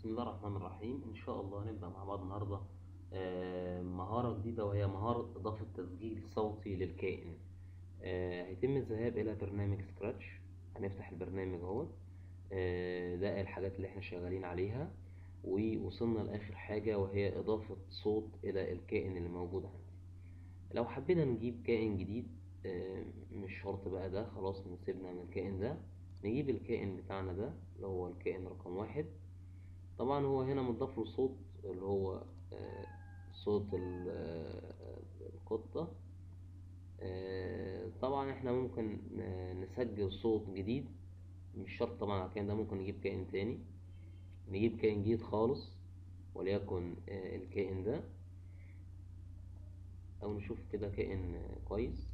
بسم الله الرحمن الرحيم. إن شاء الله هنبدأ مع بعض النهاردة آه، مهارة جديدة وهي مهارة إضافة تسجيل صوتي للكائن. آه، هيتم الذهاب إلى برنامج سكراتش هنفتح البرنامج أهو. آه، ده الحاجات اللي إحنا شغالين عليها. ووصلنا لآخر حاجة وهي إضافة صوت إلى الكائن اللي موجود عندي. لو حبينا نجيب كائن جديد مش شرط بقى ده خلاص نسيبنا من الكائن ده. نجيب الكائن بتاعنا ده اللي هو الكائن رقم واحد. طبعا هو هنا مضاف له صوت اللي هو آه، صوت آه، القطة. آه، طبعا إحنا ممكن نسجل صوت جديد. مش شرط طبعا الكائن ده ممكن نجيب كائن تاني. نجيب كائن جديد خالص وليكن الكائن ده أو نشوف كده كائن كويس.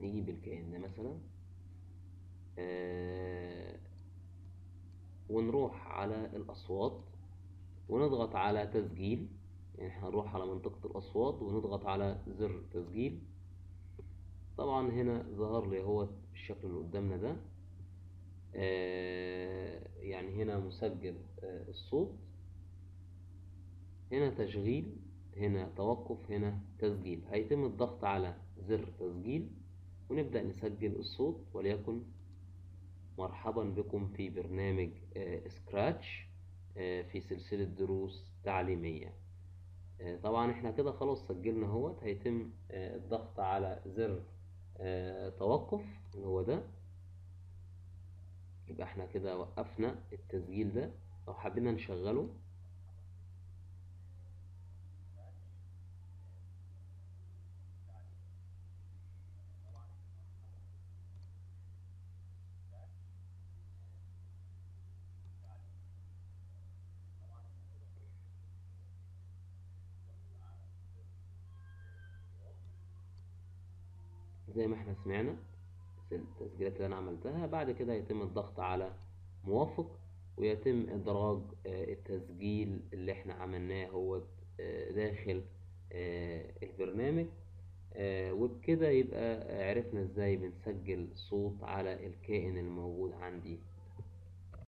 نجيب الكائن ده مثلا آه ونروح على الأصوات ونضغط على تسجيل. يعني هنروح على منطقة الأصوات ونضغط على زر تسجيل. طبعا هنا ظهر لي هو الشكل اللي قدامنا ده. آه يعني هنا مسجل آه الصوت. هنا تشغيل هنا توقف هنا تسجيل. هيتم الضغط على زر تسجيل. ونبدأ نسجل الصوت وليكن مرحبا بكم في برنامج سكراتش في سلسلة دروس تعليمية. طبعا إحنا كده خلاص سجلنا أهوت. هيتم الضغط على زر توقف اللي هو ده. يبقى إحنا كده وقفنا التسجيل ده. لو حبينا نشغله. زي ما إحنا سمعنا التسجيلات اللي أنا عملتها بعد كده يتم الضغط على موافق ويتم إدراج التسجيل اللي إحنا عملناه هو داخل البرنامج. وبكده يبقى عرفنا إزاي بنسجل صوت على الكائن الموجود عندي.